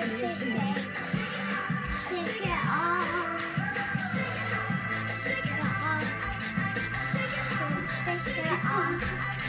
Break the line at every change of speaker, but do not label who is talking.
Take it off.